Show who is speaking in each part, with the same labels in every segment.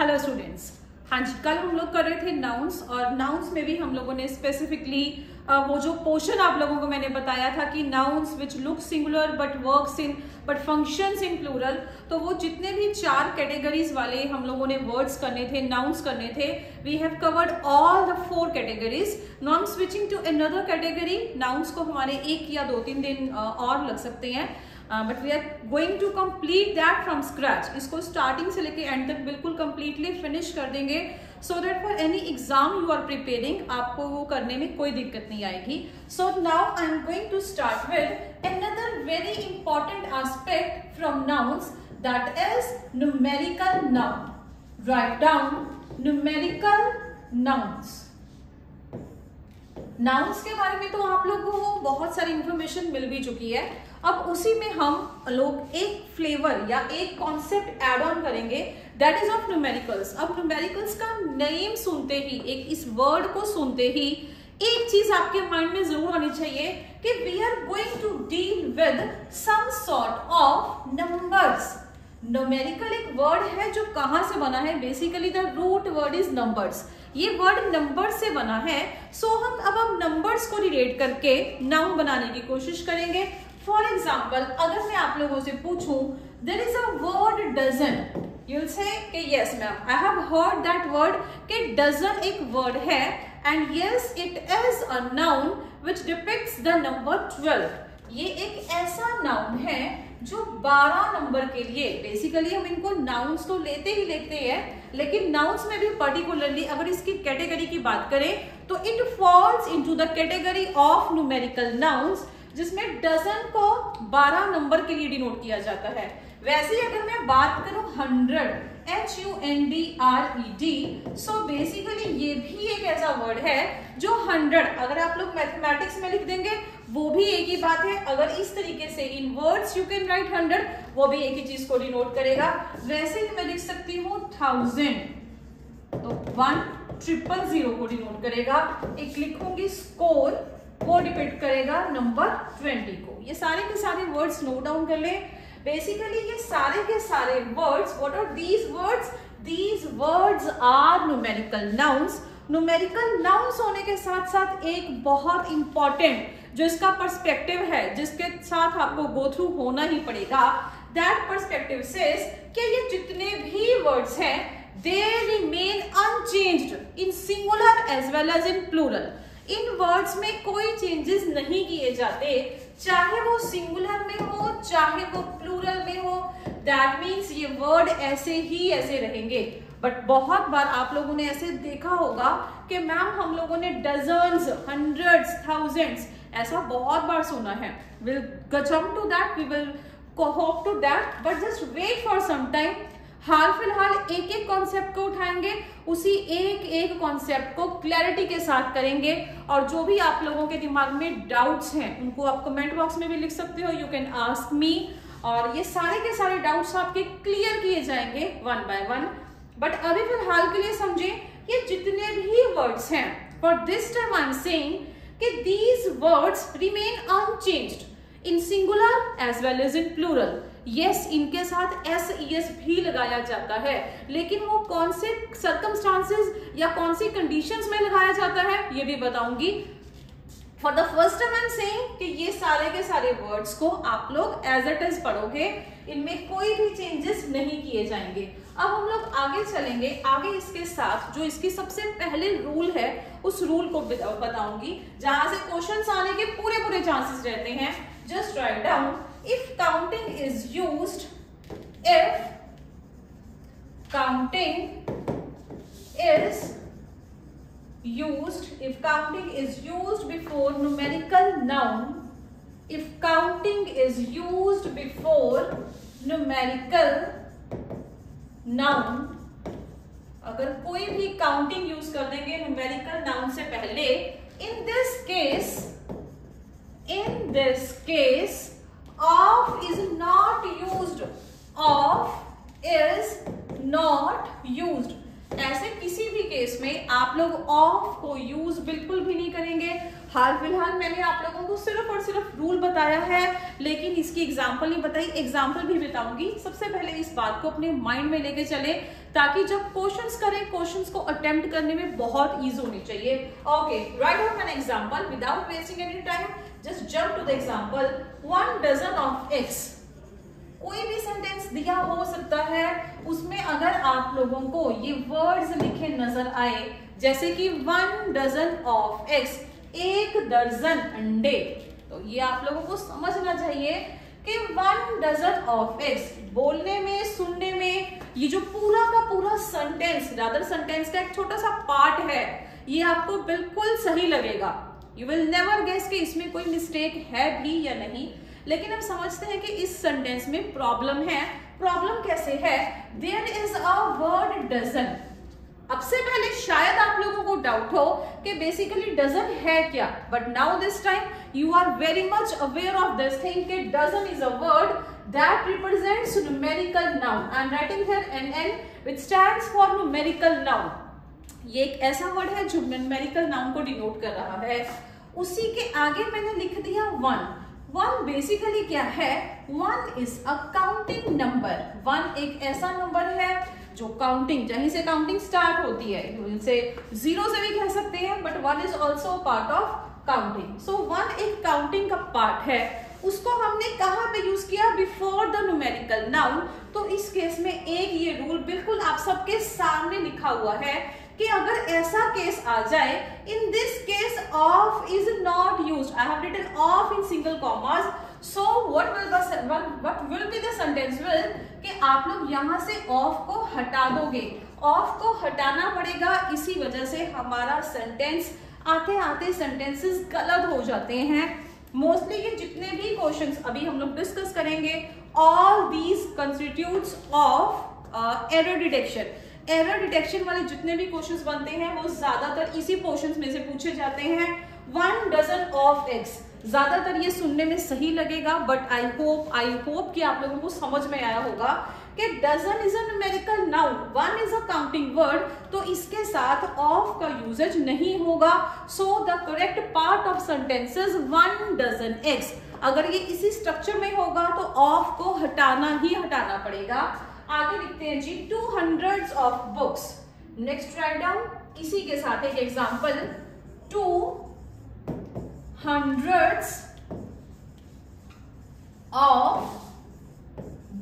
Speaker 1: Hello students हाँ जी, कल हम लोग कर रहे थे नाउन्स और नाउन्स में भी हम लोगों ने स्पेसिफिकली वो जो पोर्शन आप लोगों को मैंने बताया था कि nouns which look singular but works in but functions in plural तो वो जितने भी चार कैटेगरीज वाले हम लोगों ने वर्ड्स करने थे नाउन्स करने थे we have covered all the four categories non switching to another category nouns को हमारे एक या दो तीन दिन और लग सकते हैं। But we are going to complete that from scratch इसको स्टार्टिंग से लेके एंड तक बिल्कुल कंप्लीटली फिनिश कर देंगे so that for any exam you are preparing आपको वो करने में कोई दिक्कत नहीं आएगी. So now I am going to start with another very important aspect from nouns that is numerical noun write down numerical nouns. Nouns के बारे में तो आप लोगों को बहुत सारी इंफॉर्मेशन मिल भी चुकी है। अब उसी में हम लोग एक फ्लेवर या एक कॉन्सेप्ट एड ऑन करेंगे। दैट इज़ ऑफ़ न्यूमेरिकल्स अब न्यूमेरिकल्स का नेम सुनते ही, एक इस वर्ड को सुनते ही, एक चीज़ आपके माइंड में ज़रूर आनी चाहिए कि we are going to deal with some sort of numbers numerical एक वर्ड है जो कहाँ से बना है? Basically the root word is numbers ये वर्ड नंबर से बना है सो so हम अब हम नंबर्स को रिलेट करके नाउन बनाने की कोशिश करेंगे। फॉर एग्ज़ाम्पल अगर मैं आप लोगों से पूछूँ there is a word dozen you'll से yes ma'am I have heard that word कि डजन एक वर्ड है and yes it is a noun which depicts the number twelve ये एक ऐसा नाउन है जो 12 नंबर के लिए बेसिकली हम इनको नाउन्स तो लेते ही लेते हैं, लेकिन नाउन्स में भी पर्टिकुलरली अगर इसकी कैटेगरी की बात करें तो it falls into the category of numerical nouns जिसमें डजन को 12 नंबर के लिए डिनोट किया जाता है। वैसे ही अगर मैं बात करूँ hundred H U N D R E D so basically ये भी एक ऐसा वर्ड है जो हंड्रेड अगर आप लोग मैथमेटिक्स में लिख देंगे, वो भी एक ही बात है। अगर इस तरीके से in words you can write hundred वो भी एक ही चीज़ को डिनोट करेगा। वैसे ही मैं लिख सकती हूँ थाउज़ेंड तो वन ट्रिपल ज़ीरो को डिनोट करेगा। एक लिखूँगी स्कोर वो डिपेंड करेगा नंबर ट्वेंटी को। ये सारे के सारे वर्ड्स नोट डाउन कर ले। बेसिकली ये सारे के सारे words what are these words these words are numerical nouns numerical nouns होने के साथ साथ एक बहुत इंपॉर्टेंट जो इसका पर्सपेक्टिव है, जिसके साथ आपको गो थ्रू होना ही पड़ेगा दैट परस्पेक्टिव सेज कि ये जितने भी वर्ड्स हैं they remain unchanged in singular as well as in plural in words में कोई चेंजेस नहीं किए जाते चाहे वो सिंगुलर में हो, चाहे वो प्लूरल में हो दैट मीन्स ये वर्ड ऐसे ही ऐसे रहेंगे। बट बहुत बार आप लोगों ने ऐसे देखा होगा कि मैम हम लोगों ने डजन्स हंड्रेड्स थाउजेंड्स ऐसा बहुत बार सुना है। Will come to that we will hope to that but just wait for some time हाल फ़िलहाल एक एक कॉन्सेप्ट को उठाएँगे, उसी एक एक कॉन्सेप्ट को क्लैरिटी के साथ करेंगे और जो भी आप लोगों के दिमाग में डाउट्स हैं, उनको आप कमेंट बॉक्स में भी लिख सकते हो यू कैन आस्क मी और ये सारे के सारे डाउट्स आपके क्लियर किए जाएँगे वन बाय वन बट अभी फ़िलहाल के लिए समझे, ये जितने भी वर्ड्स हैं for this time I am saying कि these words remain unchanged in singular as well as in plural. Yes, इनके साथ एस ई एस भी लगाया जाता है। लेकिन वो कौन से सर्कमस्टांसेस या कौन सी कंडीशंस में लगाया जाता है, ये भी बताऊँगी। For the first time I am saying कि ये सारे के सारे वर्ड्स को आप लोग एज इट इज़ पढ़ोगे, इनमें कोई भी चेंजेस नहीं किए जाएँगे। अब हम लोग आगे चलेंगे। आगे इसके साथ, जो इसकी सबसे पहले रूल है, उस रूल को बताऊँगी। जहाँ से क्वेश्चंस आने के पूरे पूरे चांसेस रहते हैं। Just write down if counting is used if counting is used if counting is used before numerical noun if counting is used before numerical noun अगर कोई भी काउंटिंग यूज़ कर देंगे न्यूमेरिकल नाउन से पहले in this case in this case of is not used of is not used ऐसे किसी भी केस में आप लोग ऑफ़ को यूज़ बिल्कुल भी नहीं करेंगे। हाल फ़िलहाल मैंने आप लोगों को सिर्फ़ और सिर्फ़ रूल बताया है, लेकिन इसकी एग्ज़ाम्पल नहीं बताई। एग्ज़ाम्पल भी बताऊँगी। सबसे पहले इस बात को अपने माइंड में लेके चले, ताकि जब क्वेश्चंस करें क्वेश्चंस को अटेम्प्ट करने में बहुत ईज होनी चाहिए। Okay write down an example without wasting any time just jump to the example one dozen of X कोई भी सेंटेंस दिया हो सकता है, उसमें अगर आप लोगों को ये वर्ड्स लिखे नज़र आए, जैसे कि वन डजन ऑफ़ एक्स एक दर्जन अंडे तो ये आप लोगों को समझना चाहिए कि वन डजन ऑफ़ एग्स बोलने में, सुनने में, ये जो पूरा का पूरा सेंटेंस रादर सेंटेंस का एक छोटा सा पार्ट है, ये आपको बिल्कुल सही लगेगा। यू विल नेवर गेस कि इसमें कोई मिस्टेक है भी या नहीं, लेकिन हम समझते हैं कि इस सेंटेंस में प्रॉब्लम है। प्रॉब्लम कैसे है? There is a word dozen अब से पहले शायद आप लोगों को डाउट हो कि बेसिकली डजन है क्या? But now this time you are very much aware of this thing कि dozen is a word that represents numerical noun I am writing here N N which stands for numerical noun ये एक ऐसा word है जो numerical noun को denote कर रहा है। उसी के आगे मैंने लिख दिया वन वन बेसिकली क्या है? One is a counting number one एक ऐसा नंबर है जो काउंटिंग जहीं से काउंटिंग स्टार्ट होती है। इनसे ज़ीरो से भी कह सकते हैं but one is also part of counting so one एक काउंटिंग का पार्ट है। उसको हमने कहा पे यूज़ किया? बिफोर द न्यूमेरिकल नाउन तो इस केस में एक ये रूल बिल्कुल आप सबके सामने लिखा हुआ है। कि अगर ऐसा केस आ जाए in this case of is not use I have written of in single commas so what will the what will be the will कि आप लोग यहाँ से ऑफ़ को हटा दोगे। ऑफ़ को हटाना पड़ेगा, इसी वजह से हमारा सेंटेंस आते आते सेंटेंसेस गलत हो जाते हैं। मोस्टली ये जितने भी क्वेश्चंस अभी हम लोग डिस्कस करेंगे all these constitutes of error detection error detection वाले जितने भी क्वेश्चंस बनते हैं, वो ज़्यादातर इसी पोर्शन में से पूछे जाते हैं। वन डजन ऑफ़ एग्स ज़्यादातर ये सुनने में सही लगेगा but I hope I hope कि आप लोगों को समझ में आया होगा कि dozen is a numerical noun one is a counting word तो इसके साथ ऑफ़ का यूजेज नहीं होगा। So the correct part of sentences one dozen X अगर ये इसी स्ट्रक्चर में होगा तो ऑफ़ को हटाना ही हटाना पड़ेगा। आगे लिखते हैं जी two hundred of books next write down इसी के साथ एक example two hundred of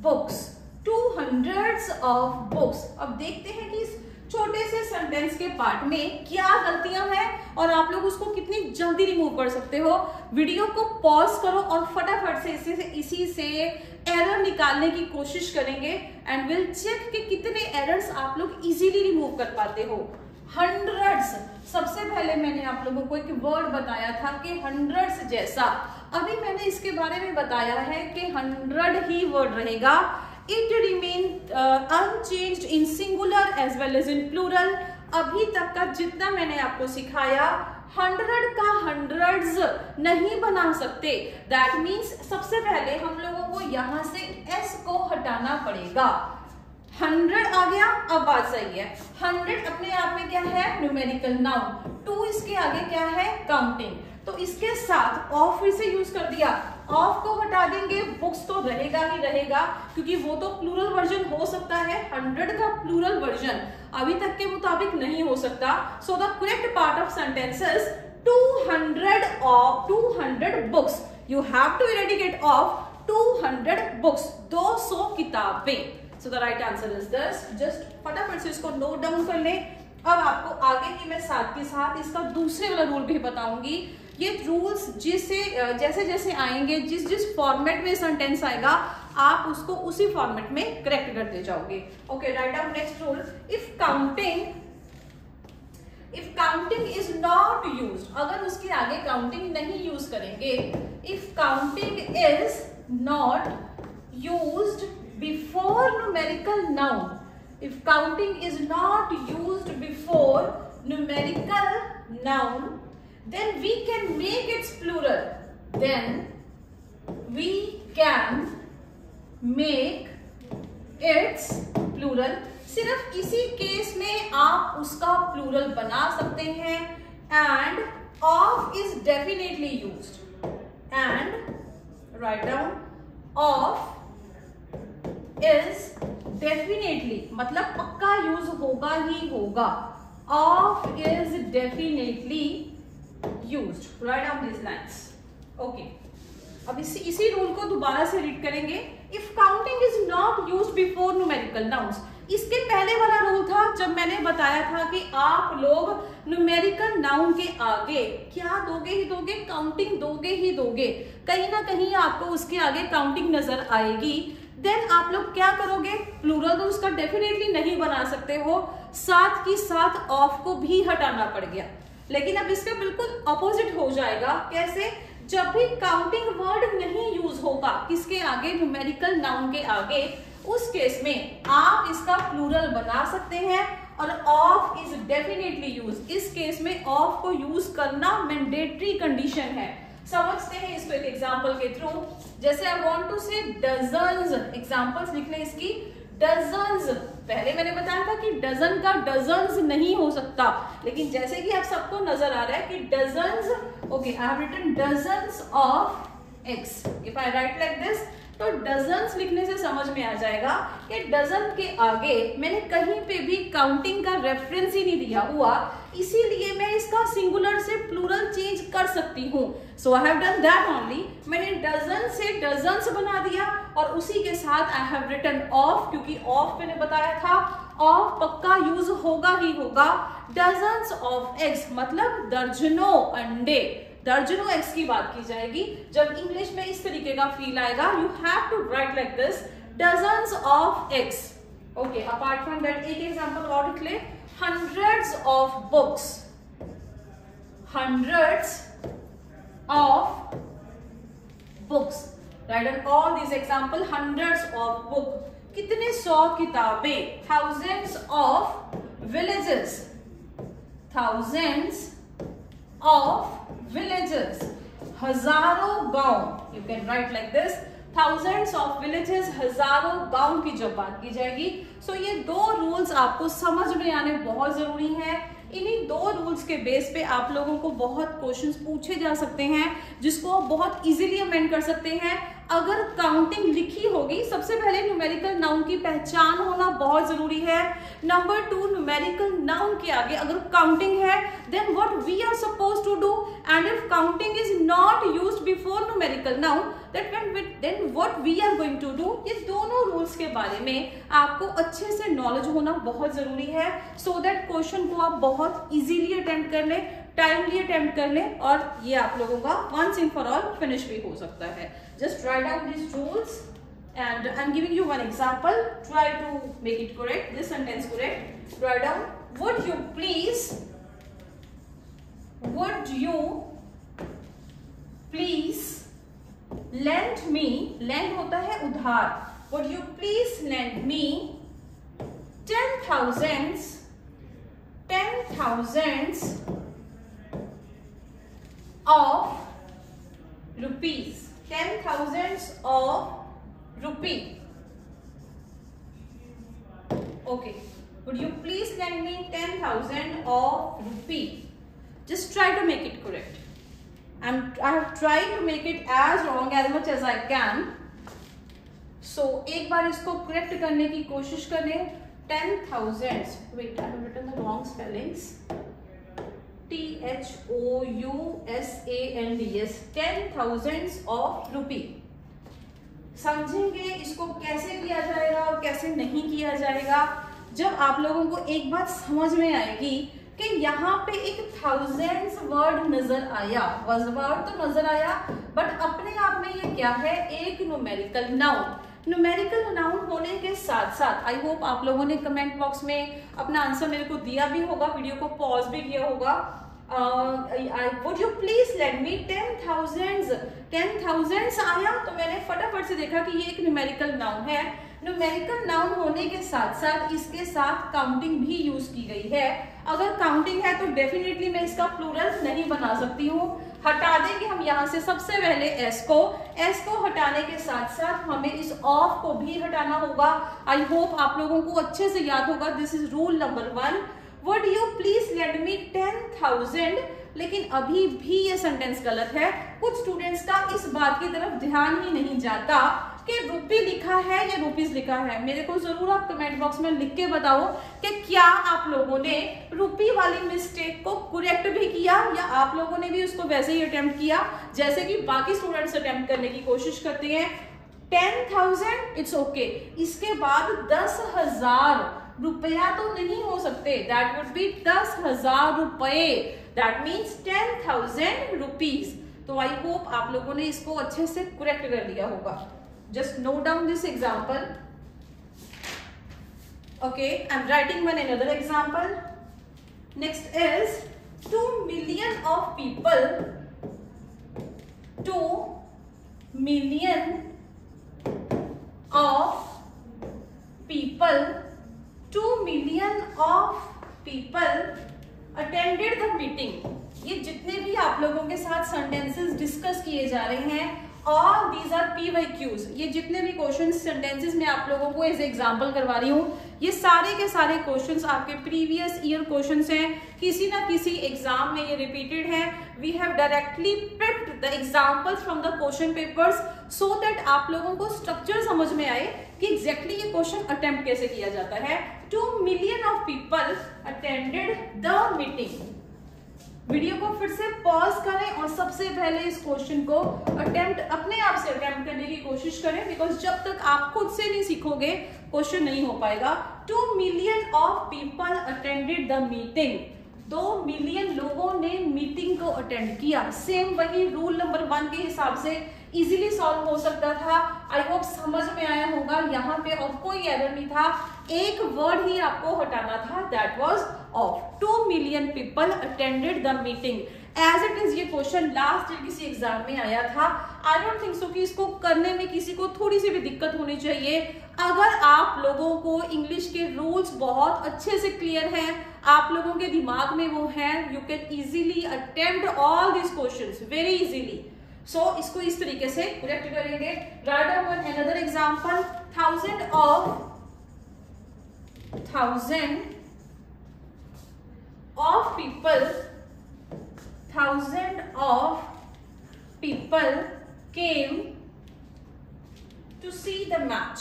Speaker 1: books two hundred of books अब देखते हैं कि इस छोटे से सेंटेंस के पार्ट में क्या गलतियाँ हैं और आप लोग उसको कितनी जल्दी रिमूव कर सकते हो। वीडियो को पॉज करो और फटाफट से इसी से इसी से एरर निकालने की कोशिश करेंगे एंड विल चेक कि कितने एरर्स आप लोग इजीली रिमूव कर पाते हो। हंड्रेड्स सबसे पहले मैंने आप लोगों को एक वर्ड बताया था कि हंड्रेड्स जैसा। अभी मैंने इसके बारे में बताया है कि हंड्रेड ही वर्ड रहेगा। It remain unchanged in singular as well as in plural अभी तक का जितना मैंने आपको सिखाया हंड्रेड का हंड्रेड्स नहीं बना सकते। दैट मीन्स सबसे पहले हम लोगों को यहाँ से एस को हटाना पड़ेगा। हंड्रेड आ गया, अब बात सही है। हंड्रेड अपने आप में क्या है? न्यूमेरिकल नाउन टू इसके आगे क्या है? काउंटिंग तो इसके साथ ऑफ़ फिर से यूज़ कर दिया। ऑफ़ को हटा देंगे बुक्स तो रहेगा ही रहेगा, क्योंकि वो तो प्लूरल वर्जन हो सकता है। हंड्रेड का प्लूरल वर्जन अभी तक के मुताबिक नहीं हो सकता। So the correct part of sentences 200 of 200 books you have to eradicate of 200 books 200 किताबें। So the right answer is this just फटाफट से इसको नोट डाउन कर ले। अब आपको आगे की मैं साथ के साथ इसका दूसरे वाला रूल भी बताऊँगी। ये रूल्स जिसे जैसे जैसे आएँगे, जिस जिस फॉर्मेट में सेंटेंस आएगा, आप उसको उसी फॉर्मेट में करेक्ट करते जाओगे। Okay write down next rule if counting if counting is not use अगर उसके आगे काउंटिंग नहीं यूज़ करेंगे if counting is not used before numerical noun. If counting is not used before numerical noun, then we can make its plural. Then we can make its plural. सिर्फ़ इसी case में आप उसका plural बना सकते हैं and of is definitely use and write down of is definitely मतलब पक्का यूज़ होगा ही होगा। Of is definitely use write down this lines okay अब इसी इसी रूल को दोबारा से रीड करेंगे। If counting is not use before numerical nouns इसके पहले वाला रूल था जब मैंने बताया था कि आप लोग न्यूमेरिकल नाउन के आगे क्या दोगे ही दोगे काउंटिंग दोगे ही दोगे। कहीं ना कहीं आपको उसके आगे काउंटिंग नज़र आएगी। देन आप लोग क्या करोगे? प्लूरल तो उसका डेफिनेटली नहीं बना सकते हो। साथ की साथ ऑफ़ को भी हटाना पड़ गया। लेकिन अब इसका बिल्कुल अपोजिट हो जाएगा। कैसे? जब भी काउंटिंग वर्ड नहीं यूज़ होगा, किसके आगे? न्यूमेरिकल नाउन के आगे। उस केस में आप इसका प्लूरल बना सकते हैं और ऑफ़ इज़ डेफिनेटली यूज़ इस केस में ऑफ़ को यूज़ करना मैंडेटरी कंडीशन है। समझते हैं इसको एक एग्ज़ाम्पल के थ्रू जैसे I want to say dozen examples लिखने इसकी. डजन पहले मैंने बताया था कि डजन का डजन नहीं हो सकता. लेकिन जैसे कि आप सबको नज़र आ रहा है कि dozen okay I have written dozen of X if I write like this तो डजन्स लिखने से समझ में आ जाएगा कि डजन के आगे मैंने कहीं पे भी काउंटिंग का रेफरेंस ही नहीं दिया हुआ। इसीलिए मैं इसका सिंगुलर से प्लूरल चेंज कर सकती हूँ। So I have done that only मैंने डजन से डजन्स बना दिया और उसी के साथ आई हैव रिटन ऑफ़ क्योंकि ऑफ़ मैंने बताया था। ऑफ़ पक्का यूज़ होगा ही होगा। डजन्स ऑफ़ एग्स मतलब दर्जनों अंडे। दर्जनों एक्स की बात की जाएगी। जब इंग्लिश में इस तरीके का फील आएगा you have to write like this dozens of X okay apart from that एक एग्जांपल और लिख ले। Hundreds of books hundreds of books write all this example hundreds of book कितने सौ किताबें? Thousands of villages thousands of villages हज़ारों गाँव you can write like this thousands of villages हज़ारों गाँव की जब बात की जाएगी. सो so ये दो रूल्स आपको समझ में आने बहुत ज़रूरी है. इन्हीं दो रूल्स के बेस पे आप लोगों को बहुत क्वेश्चंस पूछे जा सकते हैं, जिसको आप बहुत इजीली अमेंड कर सकते हैं। अगर काउंटिंग लिखी होगी, सबसे पहले न्यूमेरिकल नाउन की पहचान होना बहुत ज़रूरी है। नंबर टू न्यूमेरिकल नाउन के आगे अगर काउंटिंग है then what we are suppose to do and if counting is not used before numerical noun that when then what we are going to do ये दोनों रूल्स के बारे में आपको अच्छे से नॉलेज होना बहुत ज़रूरी है सो दैट क्वेश्चन को आप बहुत इजीली अटेम्प्ट कर लें टाइमली अटेम्प्ट कर लें और ये आप लोगों का once in for all finish भी हो सकता है just write out this rules and I'm giving you one example. Try to make it correct, this sentence correct. Write down, would you please, would you please length me length होता है उधार। Would you please length me ten thousand ten thousand of rupees ten thousand of rupee okay would you please lend me ten thousand of rupee just try to make it correct I'm, I have tried to make it as wrong as much as I can. So, एक बार इसको correct करने की कोशिश करें ten thousand wait I return the wrong spellings T H O U S A N D S ten thousand of rupee समझेंगे इसको कैसे किया जाएगा और कैसे नहीं किया जाएगा? जब आप लोगों को एक बात समझ में आएगी कि यहाँ पे एक थाउजेंड्स वर्ड नज़र आया। वर्ड तो नज़र आया बट अपने आप में ये क्या है? एक न्यूमेरिकल नाउन न्यूमेरिकल नाउन होने के साथ साथ आई होप आप लोगों ने कमेंट बॉक्स में अपना आंसर मेरे को दिया भी होगा वीडियो को पॉज भी किया होगा। Would you please let me ten thousand ten thousand आया तो मैंने फटाफट से देखा कि ये एक न्यूमेरिकल नाउन है। न्यूमेरिकल नाउन होने के साथ साथ इसके साथ काउंटिंग भी यूज़ की गई है। अगर काउंटिंग है तो डेफिनेटली मैं इसका प्लूरल नहीं बना सकती हूँ। हटा देंगे हम यहाँ से सबसे पहले एस को। एस को हटाने के साथ साथ हमें इस ऑफ़ को भी हटाना होगा। आई होप आप लोगों को अच्छे से याद होगा। This is rule number one what you please let me ten 10,000 लेकिन अभी भी ये सेंटेंस गलत है। कुछ स्टूडेंट्स का इस बात की तरफ़ ध्यान ही नहीं जाता कि रुपी लिखा है या रुपीज़ लिखा है। मेरे को ज़रूर आप कमेंट बॉक्स में लिख के बताओ कि क्या आप लोगों ने रुपी वाली मिस्टेक को करेक्ट भी किया या आप लोगों ने भी उसको वैसे ही अटेम्प्ट किया? जैसे कि बाकी स्टूडेंट्स अटेम्प्ट करने की कोशिश करते हैं। टेन थाउज़ेंड इट्स ओके इसके बाद दस हज़ार रुपया तो नहीं हो सकते. दैट वुड बी दस हज़ार रुपए that means ten thousand rupees तो आई होप आप लोगों ने इसको अच्छे से करेक्ट कर लिया होगा. Just note down this example okay I am writing one another example next is two million of people two million of people 2 million of people attended the meeting. ये जितने भी आप लोगों के साथ सेंटेंसेस डिस्कस किए जा रहे हैं all these are P Y Qs ये जितने भी क्वेश्चन सेंटेंसेस में आप लोगों को एज एग्ज़ाम्पल करवा रही हूँ, ये सारे के सारे क्वेश्चंस आपके प्रीवियस ईयर क्वेश्चंस हैं। किसी ना किसी एग्ज़ाम में ये रिपीटेड है। We have directly picked the examples from the question papers so that आप लोगों को स्ट्रक्चर समझ में आए कि एग्जैक्टली exactly ये क्वेश्चन अटेम्प्ट कैसे किया जाता है। Two million of people attended the meeting video को फिर से पॉज करें और सबसे पहले इस क्वेश्चन को अटेम्प्ट अपने आप से अटेम्प्ट करने की कोशिश करें बिकॉज़ जब तक आप खुद से नहीं सीखोगे क्वेश्चन नहीं हो पाएगा। Two million of people attended the meeting दो मिलियन लोगों ने मीटिंग को अटेंड किया। सेम वही रूल नंबर वन के हिसाब से इजीली सॉल्व हो सकता था। आई होप समझ में आया होगा। यहाँ पे और कोई एरर नहीं था। एक वर्ड ही आपको हटाना था। That was of two million people attended the meeting as it is ये क्वेश्चन लास्ट ईयर किसी एग्ज़ाम में आया था। आई डोंट थिंक सो कि इसको करने में किसी को थोड़ी सी भी दिक्कत होनी चाहिए। अगर आप लोगों को इंग्लिश के रूल्स बहुत अच्छे से क्लियर हैं, आप लोगों के दिमाग में वो हैं you can easily attempt all this question very easily so इसको इस तरीके से करेक्ट करेंगे। Write down another example thousand of thousand of people thousand of people came to see the match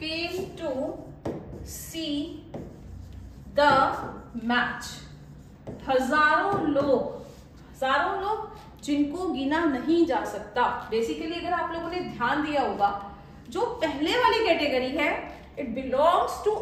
Speaker 1: came to see the match हज़ारों लोग हज़ारों लोग जिनको गिना नहीं जा सकता। बेसिकली अगर आप लोगों ने ध्यान दिया होगा, जो पहले वाली कैटेगरी है it belongs to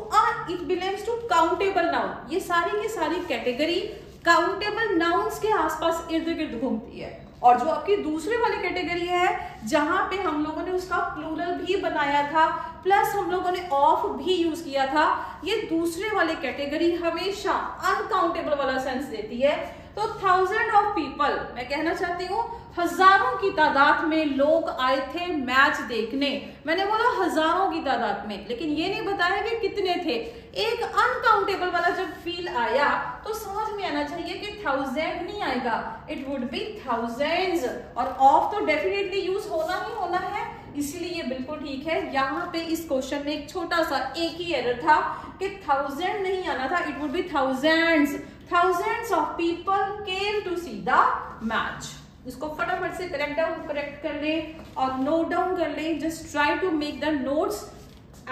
Speaker 1: it belongs to countable noun ये सारी की सारी कैटेगरी काउंटेबल नाउन्स के आसपास इर्द गिर्द घूमती है। और जो आपकी दूसरे वाली कैटेगरी है, जहाँ पे हम लोगों ने उसका प्लूरल भी बनाया था प्लस हम लोगों ने ऑफ़ भी यूज़ किया था, ये दूसरे वाले कैटेगरी हमेशा अनकाउंटेबल वाला सेंस देती है। तो थाउज़ेंड ऑफ़ पीपल मैं कहना चाहती हूँ, हज़ारों की तादाद में लोग आए थे मैच देखने। मैंने बोला, हज़ारों की तादाद में। लेकिन ये नहीं बताया कि कितने थे। एक अनकाउंटेबल वाला जब फील आया तो समझ में आना चाहिए कि थाउज़ेंड नहीं आएगा। इट वुड बी थाउजेंड्स और ऑफ़ तो डेफिनेटली यूज़ होना ही होना है। इसीलिए ये बिल्कुल ठीक है। यहाँ पे इस क्वेश्चन में एक छोटा सा एक ही एरर था कि थाउज़ेंड नहीं आना था। It would be thousands thousands of people came to see the match. इसको फटाफट से करेक्ट डाउन करेक्ट कर ले और नोट डाउन कर लें। Just try to make the notes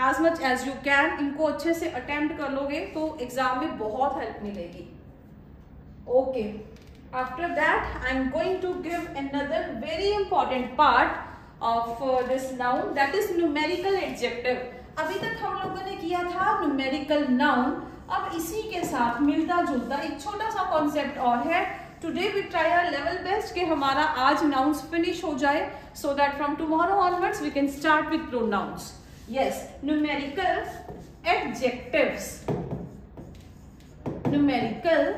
Speaker 1: as much as you can इनको अच्छे से अटेम्प्ट कर लोगे तो एग्ज़ाम में बहुत हेल्प मिलेगी। Okay after that I am going to give another very important part of this noun that is numerical adjective अभी तक हम लोगों ने किया था न्यूमेरिकल नाउन अब इसी के साथ मिलता जुलता एक छोटा सा कॉन्सेप्ट और है। Today we try our level best कि हमारा आज नाउंस फिनिश हो जाए so that from tomorrow onwards we can start with pronouns yes numerical adjectives numerical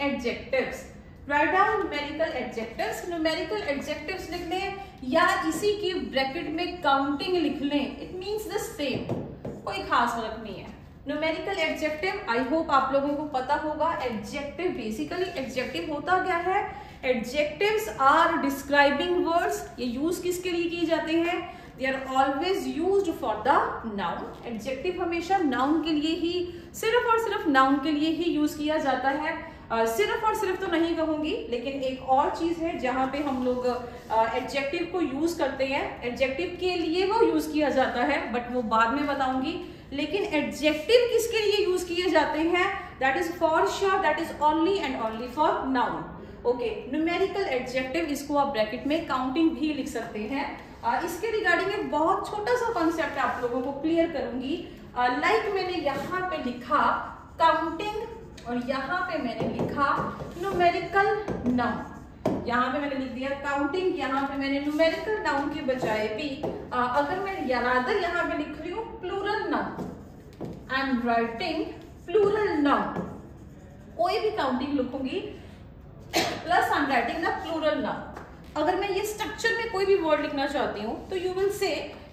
Speaker 1: adjectives write down numerical adjectives numerical adjectives लिख लें, या इसी की ब्रैकेट में काउंटिंग लिख लें इट मींस द सेम कोई खास फ़र्क नहीं है। न्यूमेरिकल एडजेक्टिव आई होप आप लोगों को पता होगा एडजेक्टिव बेसिकली एडजेक्टिव होता क्या है? एडजेक्टिव्स आर डिस्क्राइबिंग वर्ड्स ये यूज़ किसके लिए किए जाते हैं? They are always use for the noun adjective हमेशा नाउन के लिए ही सिर्फ़ और सिर्फ़ नाउन के लिए ही यूज़ किया जाता है। Uh, सिर्फ़ और सिर्फ़ तो नहीं कहूँगी लेकिन एक और चीज़ है जहाँ पे हम लोग एडजेक्टिव uh, को यूज़ करते हैं। एडजेक्टिव के लिए वो यूज़ किया जाता है बट वो बाद में बताऊँगी। लेकिन एडजेक्टिव किसके लिए यूज़ किए जाते हैं? That is for sure that is only and only for noun okay numerical adjective इसको आप ब्रैकेट में काउंटिंग भी लिख सकते हैं। uh, इसके रिगार्डिंग एक बहुत छोटा सा कॉन्सेप्ट आप लोगों को क्लियर करूँगी। लाइक like मैंने यहाँ पे लिखा काउंटिंग और यहाँ पे मैंने लिखा न्यूमेरिकल नाउन यहाँ पे मैंने लिख दिया काउंटिंग यहाँ पे मैंने न्यूमेरिकल नाउन के बजाय भी आ, अगर मैं रादर यहाँ पे लिख रही noun I writing plural noun कोई भी काउंटिंग लिखूँगी plus I am writing the plural noun अगर मैं ये स्ट्रक्चर में कोई भी वर्ड लिखना चाहती हूँ तो यू विल से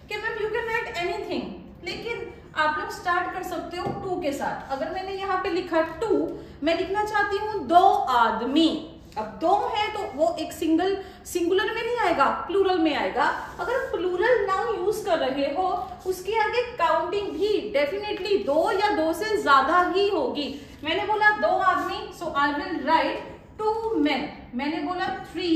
Speaker 1: कि ma'am you can write anything लेकिन आप लोग स्टार्ट कर सकते हो टू के साथ. अगर मैंने यहाँ पे लिखा टू मैं लिखना चाहती हूँ दो आदमी. अब दो है तो वो एक सिंगल सिंगुलर में नहीं आएगा प्लूरल में आएगा। अगर प्लूरल नाउन यूज़ कर रहे हो, उसके आगे काउंटिंग भी डेफिनेटली दो या दो से ज़्यादा ही होगी। मैंने बोला दो आदमी so I will write two man मैंने बोला थ्री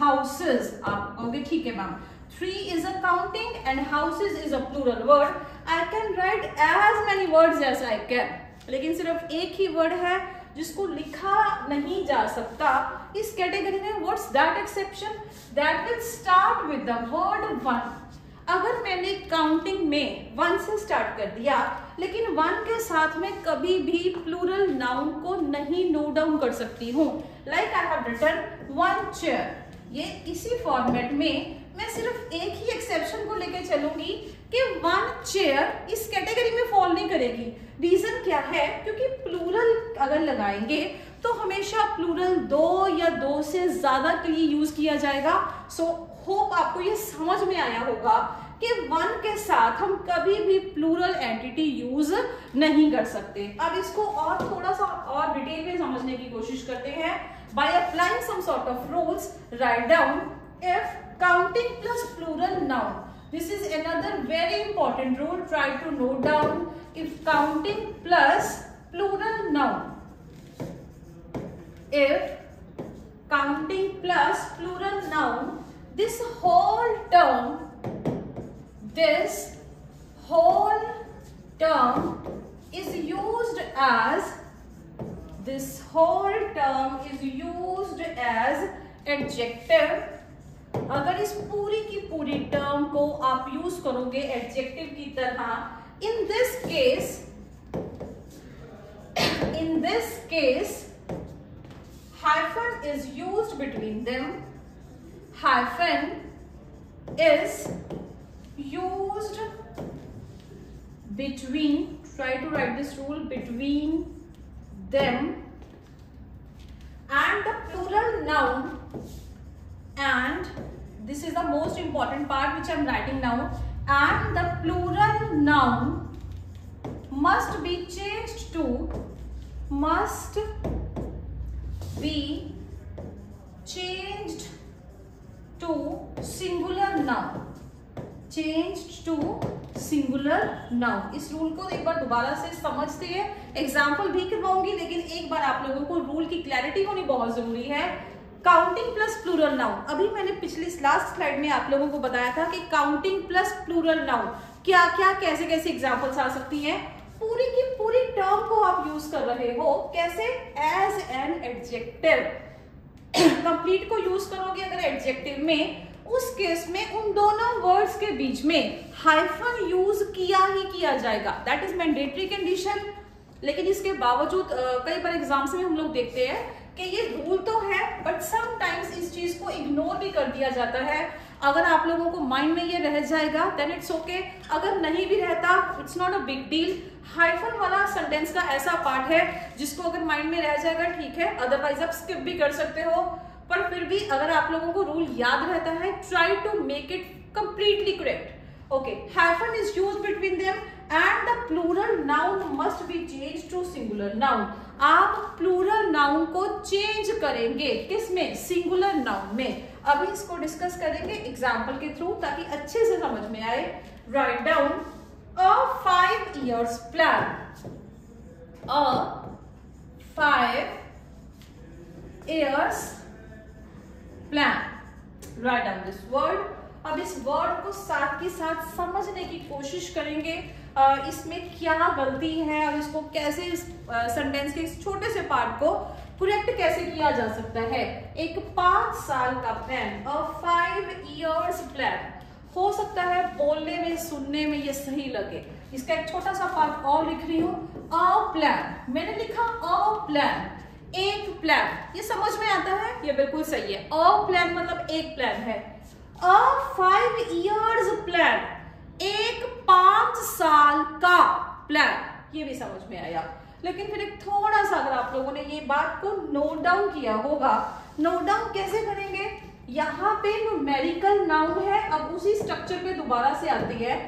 Speaker 1: हाउसेज आप कहोगे, ठीक है ma'am three is a counting and houses is a plural word I can write as many words as I can लेकिन सिर्फ़ एक ही वर्ड है। जिसको लिखा नहीं जा सकता, इस कैटेगरी में what's that exception that will start with the word one अगर मैंने काउंटिंग में वन से स्टार्ट कर दिया, लेकिन वन के साथ में कभी भी प्लूरल नाउन को नहीं नोट डाउन कर सकती हूँ। Like I have return one chair ये इसी फॉर्मेट में मैं सिर्फ़ एक ही एक्सेप्शन को लेकर चलूँगी कि वन चेयर इस कैटेगरी में फॉल नहीं करेगी। रीजन क्या है? क्योंकि प्लूरल अगर लगाएँगे तो हमेशा प्लूरल दो या दो से ज़्यादा के लिए यूज़ किया जाएगा। सो so, होप आपको ये समझ में आया होगा कि वन के साथ हम कभी भी प्लूरल एंटिटी यूज़ नहीं कर सकते। अब इसको और थोड़ा सा और डिटेल में समझने की कोशिश करते हैं। By applying some sort of rules write down if Counting plus plural noun. This is another very important rule. Try to note down if counting plus plural noun. If counting plus plural noun, this whole term, this whole term is used as, this whole term is used as adjective अगर इस पूरी की पूरी term को आप use करोगे adjective की तरह in this case in this case hyphen is use between them hyphen is use between try to write this rule between them and the plural noun and this is the most important part which I am writing now and the plural noun must be changed to must be changed to singular noun change to singular noun इस rule को एक बार दोबारा से समझते हैं example भी करवाऊँगी लेकिन एक बार आप लोगों को रूल की क्लैरिटी होनी बहुत ज़रूरी है काउंटिंग प्लस प्लूरल नाउन अभी मैंने पिछली लास्ट स्लाइड में आप लोगों को बताया था कि काउंटिंग प्लस प्लूरल नाउन क्या क्या कैसे कैसे एग्जाम्पल्स आ सकती हैं? पूरी की पूरी टर्म को आप यूज़ कर रहे हो, कैसे? एज एन एडजेक्टिव कंप्लीट को यूज़ करोगे अगर एडजेक्टिव में, उस केस में, उन दोनों वर्ड्स के बीच में हाइफन यूज़ किया ही किया जाएगा। दैट इज़ मैंडेटरी कंडीशन लेकिन इसके बावजूद कई बार एग्ज़ाम्स में हम लोग देखते हैं कि ये रूल तो है बट समटाइम्स इस चीज़ को इग्नोर भी कर दिया जाता है। अगर आप लोगों को माइंड में ये रह जाएगा देन इट्स ओके अगर नहीं भी रहता it's not a big deal hyphen वाला सेंटेंस का ऐसा पार्ट है, जिसको अगर माइंड में रह जाएगा, ठीक है अदरवाइज़ आप स्किप भी कर सकते हो। पर फिर भी अगर आप लोगों को रूल याद रहता है try to make it completely correct okay hyphen is use between them and the plural noun must be change to singular noun आप प्लूरल नाउन को चेंज करेंगे। किसमें सिंगुलर नाउन में। अभी इसको डिस्कस करेंगे एग्ज़ाम्पल के थ्रू ताकि अच्छे से समझ में आए। Write down a five years plan a five years plan write down this word अब इस वर्ड को साथ के साथ समझने की कोशिश करेंगे। इसमें क्या गलती है और इसको कैसे इस सेंटेंस के इस छोटे से पार्ट को करेक्ट कैसे किया जा सकता है? एक पाँच साल का plan a five years plan हो सकता है बोलने में, सुनने में ये सही लगे। इसका एक छोटा सा पार्ट और लिख रही हूँ। अ प्लान मैंने लिखा अ प्लान एक प्लान ये समझ में आता है? ये बिल्कुल सही है। अ प्लान मतलब एक प्लान है। अ फाइव इयर्स प्लान एक पाँच साल का प्लान ये भी समझ में आया। लेकिन फिर एक थोड़ा सा अगर आप लोगों ने ये बात को नोट डाउन किया होगा नोट डाउन कैसे करेंगे? यहाँ पे न्यूमेरिकल नाउन है, अब उसी स्ट्रक्चर पे दोबारा से आती है।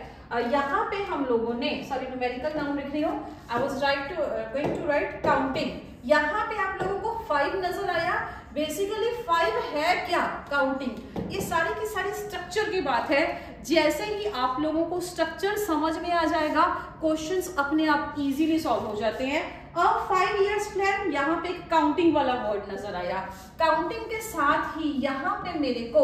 Speaker 1: यहाँ पे हम लोगों ने सॉरी न्यूमेरिकल नाउन लिख रही हूँ। I was write to going to write counting यहाँ पे आप लोगों को फाइव नज़र आया। बेसिकली फाइव है क्या काउंटिंग ये सारी की सारी स्ट्रक्चर की बात है। जैसे ही आप लोगों को स्ट्रक्चर समझ में आ जाएगा क्वेश्चंस अपने आप इजीली सॉल्व हो जाते हैं। अब फाइव इयर्स प्लान यहाँ पे काउंटिंग वाला वर्ड नज़र आया। काउंटिंग के साथ ही यहाँ पे मेरे को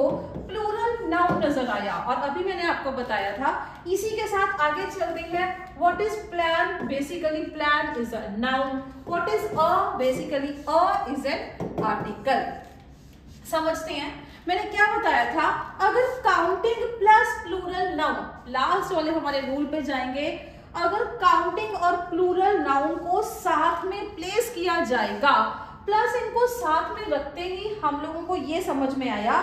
Speaker 1: प्लूरल नाउन नज़र आया। और अभी मैंने आपको बताया था, इसी के साथ आगे चलते हैं। What is plan basically plan is a noun what is a basically a is an article समझते हैं? मैंने क्या बताया था? अगर counting plus plural noun last वाले हमारे रूल पे जाएँगे अगर काउंटिंग और प्लूरल नाउन को साथ में प्लेस किया जाएगा प्लस इनको साथ में रखते ही हम लोगों को ये समझ में आया,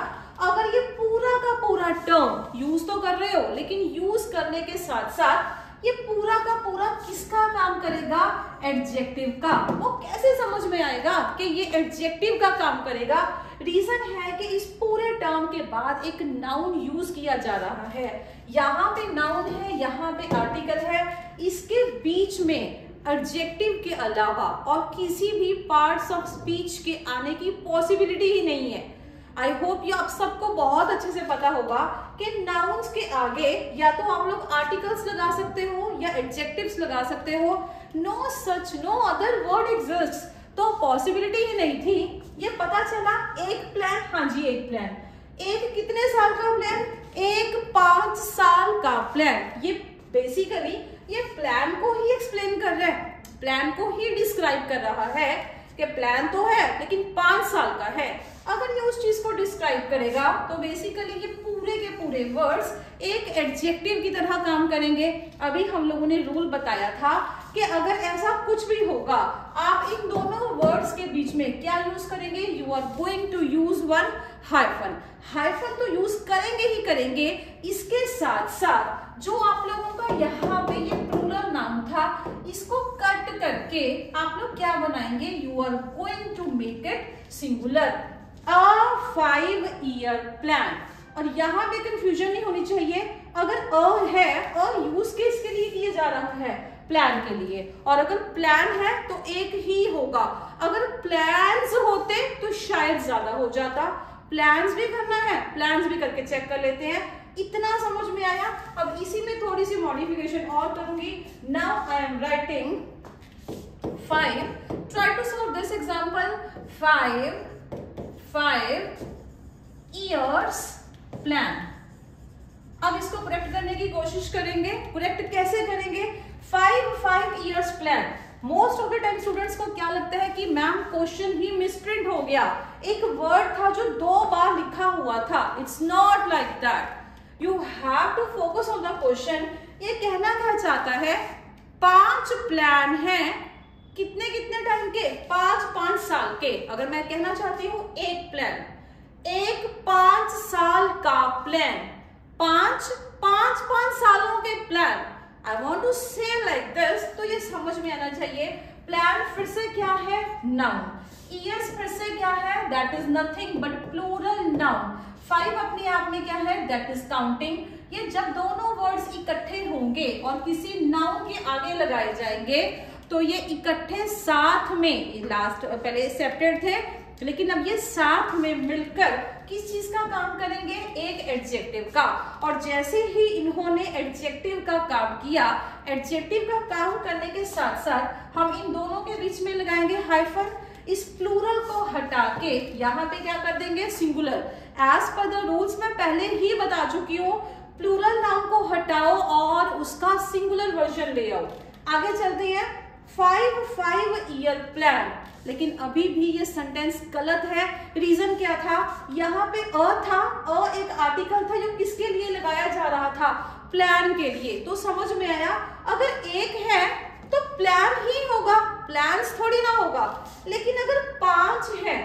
Speaker 1: अगर ये पूरा का पूरा टर्म यूज़ तो कर रहे हो, लेकिन यूज़ करने के साथ साथ ये पूरा का पूरा किसका काम करेगा? एडजेक्टिव का। वो कैसे समझ में आएगा कि ये एडजेक्टिव का काम करेगा? रीजन है कि इस पूरे टर्म के बाद एक नाउन यूज़ किया जा रहा है। यहाँ पे नाउन है, यहाँ पे आर्टिकल है। इसके बीच में एडजेक्टिव के अलावा और किसी भी पार्ट्स ऑफ़ स्पीच के आने की पॉसिबिलिटी ही नहीं है। आई होप ये आप सबको बहुत अच्छे से पता होगा कि नाउन्स के आगे या तो आप लोग आर्टिकल्स लगा सकते हो या एडजेक्टिव्स लगा सकते हो। No such no other word exist तो पॉसिबिलिटी ही नहीं थी। ये पता चला, एक प्लान हाँ जी, एक प्लान एक कितने साल का प्लान एक पाँच साल का प्लान ये बेसिकली ये प्लान को ही एक्सप्लेन कर रहा है. प्लान को ही डिस्क्राइब कर रहा है कि प्लान तो है, लेकिन पाँच साल का है. अगर ये उस चीज़ को डिस्क्राइब करेगा तो बेसिकली ये पूरे के पूरे वर्ड्स एक एडजेक्टिव की तरह काम करेंगे. अभी हम लोगों ने रूल बताया था कि अगर ऐसा कुछ भी होगा, आप इन दोनों वर्ड्स के बीच में क्या यूज़ करेंगे? You are going to use one hyphen hyphen तो यूज़ करेंगे ही करेंगे। इसके साथ साथ, जो आप लोगों का यहाँ पे ये प्लूरल नाम था, इसको कट करके आप लोग क्या बनाएँगे? You are going to make it singular a five year plan और यहाँ पे कंफ्यूजन नहीं होनी चाहिए। अगर अ है अ यूज़ केस के लिए किया जा रहा है प्लान के लिए। और अगर प्लान है तो एक ही होगा। अगर प्लान्स होते तो शायद ज़्यादा हो जाता। प्लान्स भी करना है प्लान्स भी करके चेक कर लेते हैं। इतना समझ में आया? अब इसी में थोड़ी सी मॉडिफिकेशन और करूँगी। Now I am writing five try to solve this example five five years plan अब इसको करेक्ट करने की कोशिश करेंगे। करेक्ट कैसे करेंगे? Five five years plan most of the time students को क्या लगता है कि मैम क्वेश्चन ही मिसप्रिंट हो गया। एक वर्ड था जो दो बार लिखा हुआ था। It's not like that you have to focus on the question ये कहना क्या चाहता है? पाँच प्लान है कितने कितने टाइम के? पाँच पाँच साल के। अगर मैं कहना चाहती हूँ, एक प्लान एक, पाँच साल का प्लान पाँच पाँच पाँच सालों के plan I want to say like this तो ये समझ में आना चाहिए। प्लान फिर से क्या है? नाउन ईयर्स फिर से क्या है? That is nothing but plural noun five अपने आप में क्या है? दैट इज़ काउंटिंग ये जब दोनों वर्ड्स इकट्ठे होंगे और किसी नाउन के आगे लगाए जाएँगे तो ये इकट्ठे साथ में लास्ट पहले सेपरेट थे लेकिन अब ये साथ में मिलकर किस चीज़ का काम करेंगे? एक एडजेक्टिव का। और जैसे ही इन्होंने एडजेक्टिव का काम किया एडजेक्टिव का काम करने के साथ साथ हम इन दोनों के बीच में लगाएँगे हाइफन इस प्लूरल को हटा के यहाँ पे क्या कर देंगे? Singular as per the rules मैं पहले ही बता चुकी हूँ प्लूरल नाम को हटाओ और उसका सिंगुलर वर्जन ले आओ आगे चलते हैं। फाइव फाइव ईयर प्लान लेकिन अभी भी ये सेंटेंस गलत है। रीजन क्या था? यहाँ पे अ था। अ एक आर्टिकल था जो किसके लिए लगाया जा रहा था? प्लान के लिए। तो समझ में आया? अगर एक है तो प्लान ही होगा। प्लान्स थोड़ी ना होगा। लेकिन अगर पाँच है,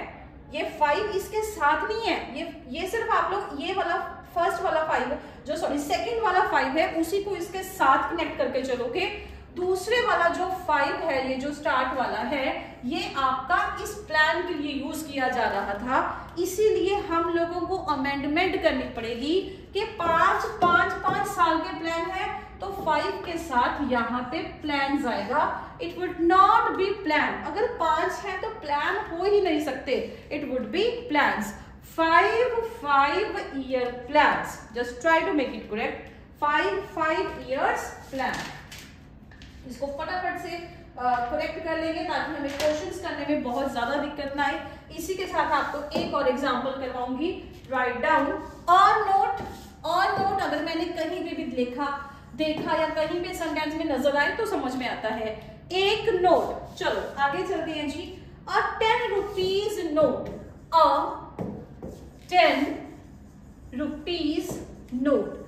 Speaker 1: ये फाइव इसके साथ नहीं है। ये ये सिर्फ़ आप लोग ये वाला फ़र्स्ट वाला फाइव जो सॉरी सेकंड वाला फाइव है, उसी को इसके साथ कनेक्ट करके चलोगे। दूसरे वाला जो फाइव है, ये जो स्टार्ट वाला है, ये आपका इस प्लान के लिए यूज़ किया जा रहा था। इसीलिए हम लोगों को अमेंडमेंट करनी पड़ेगी कि पाँच पाँच पाँच साल के प्लान है तो फाइव के साथ यहाँ पे प्लान आएगा। It would not be plan अगर पाँच है तो प्लान हो ही नहीं सकते। It would be plan five five year plan just try to make it correct five five years plan इसको फटाफट से करेक्ट कर लेंगे ताकि हमें क्वेश्चंस करने में बहुत ज़्यादा दिक्कत ना आए। इसी के साथ आपको एक और एग्जांपल करवाऊँगी। राइट डाउन और नोट और नोट अगर मैंने कहीं भी भी लिखा, देखा या कहीं पे सेंटेंस में नज़र आए तो समझ में आता है। एक नोट चलो, आगे चलते हैं जी। A ten rupees note a ten rupees note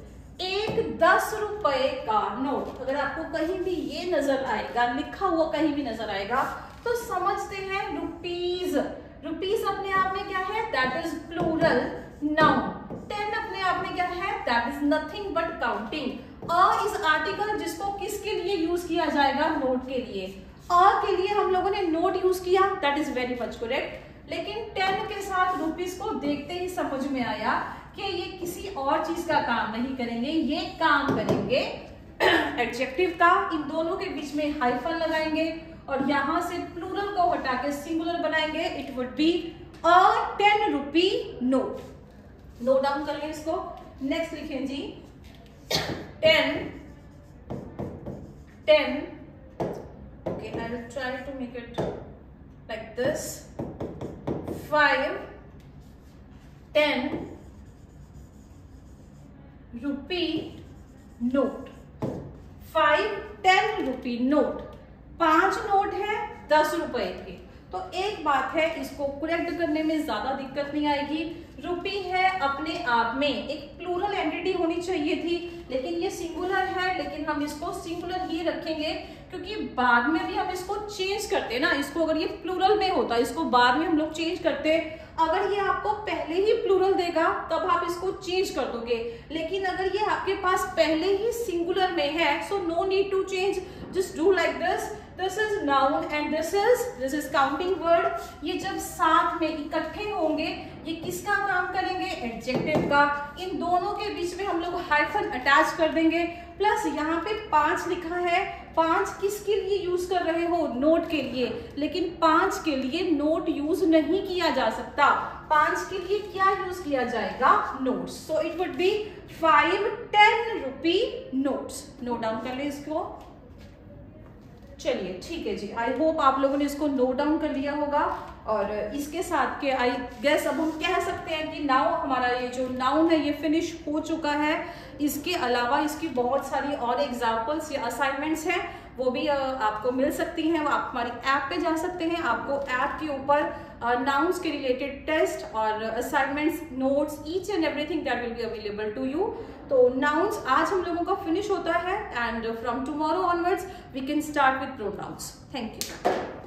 Speaker 1: एक दस रुपए का नोट अगर आपको कहीं भी ये नज़र आएगा, लिखा हुआ कहीं भी नज़र आएगा तो समझते हैं रुपीज़ रुपीज़ अपने आप में क्या है? That is plural noun ten अपने आप में क्या है? That is nothing but counting a is article जिसको किसके लिए यूज़ किया जाएगा? नोट के लिए. अ के लिए हम लोगों ने नोट यूज़ किया. That is very much correct लेकिन टेन के साथ रुपीज़ को देखते ही समझ में आया कि ये किसी और चीज़ का काम नहीं करेंगे, ये काम करेंगे एडजेक्टिव का। इन दोनों के बीच में हाइफन लगाएँगे और यहाँ से प्लूरल को हटा के सिंगुलर बनाएँगे। It would be a ten rupee note note down कर लें इसको। नेक्स्ट लिखें जी। Ten ten okay I will try to make it like this five ten rupee note five ten rupee note पाँच note है, दस रुपए के। तो एक बात है, इसको करेक्ट करने में ज़्यादा दिक्कत नहीं आएगी। रुपी है अपने आप में। एक प्लूरल एंटिटी होनी चाहिए थी, लेकिन ये सिंगुलर है, लेकिन हम इसको सिंगुलर ही रखेंगे, क्योंकि बाद में भी हम इसको चेंज करते ना। इसको अगर ये प्लूरल में होता, इसको बाद में हम लोग चेंज करते अगर ये आपको पहले ही प्लूरल देगा, तब आप इसको चेंज कर दोगे। लेकिन अगर ये आपके पास पहले ही सिंगुलर में है so no need to change just do like this this is noun and this is this is counting word ये जब साथ में इकट्ठे होंगे, ये किसका काम करेंगे? एडजेक्टिव का। इन दोनों के बीच में हम लोग हाइफन अटैच कर देंगे। प्लस यहाँ पे पाँच लिखा है पाँच किसके लिए यूज़ कर रहे हो? नोट के लिए। लेकिन पाँच के लिए नोट यूज़ नहीं किया जा सकता। पाँच के लिए क्या यूज़ किया जाएगा? Notes. So it would be five ten rupee notes note down कर ले इसको। चलिए, ठीक है जी। आई होप आप लोगों ने इसको नोट डाउन कर लिया होगा। और इसके साथ के आई गैस अब हम कह सकते हैं कि नाउ हमारा ये जो नाउन है, ये फिनिश हो चुका है। इसके अलावा इसकी बहुत सारी और एग्जाम्पल्स या असाइनमेंट्स हैं, वो भी आपको मिल सकती हैं। वो आप हमारी ऐप पे जा सकते हैं। आपको ऐप के ऊपर नाउन्स के रिलेटेड टेस्ट और assignments notes each and everything that will be available to you तो नाउन्स आज हम लोगों का फिनिश होता है and from tomorrow onwards we can start with pronouns thank you